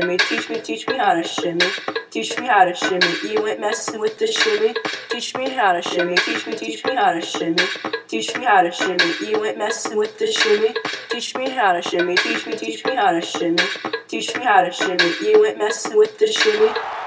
shimmy. Teach me, teach me how to shimmy. Teach me how to shimmy. You ain't messing with the shimmy. Teach me how to shimmy. Teach me, teach me how to shimmy. Teach me how to shimmy. You ain't messing with the shimmy. Teach me how to shimmy. Teach me, teach me how to shimmy. Teach me how to shimmy. You ain't messing with the shimmy.